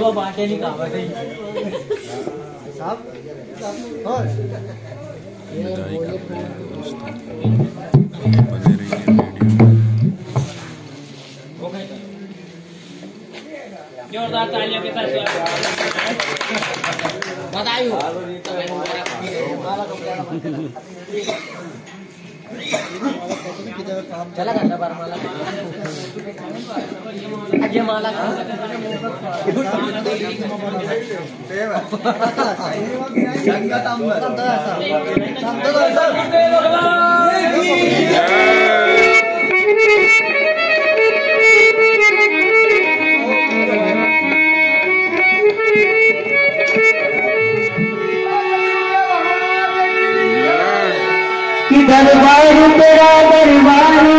साहब का बाटे नहीं कहा। बाटे विदाई करते हैं दोस्तों बने रहिए वीडियो में जोरदार तालियाँ के साथ बधाई चला घंटा बार अजय मला कि दरबार तेरा दरबार?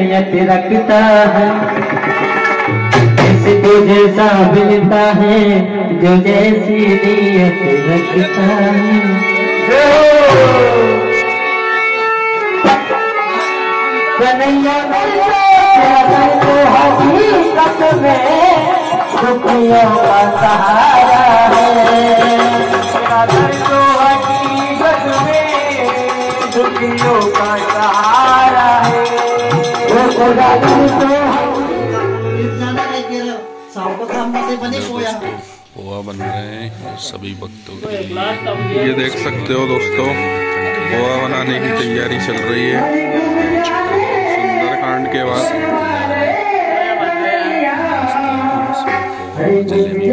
नियत रखता है। इस तुझे मिलता है जो जैसी नियत रखता है। कन्हैया दर तो हकीकत में दुखियों का सहारा है पोहा बन रहे हैं सभी भक्तों के लिए। ये देख सकते हो दोस्तों पोहा बनाने की तैयारी चल रही है। सुंदरकांड के बाद। जलेबी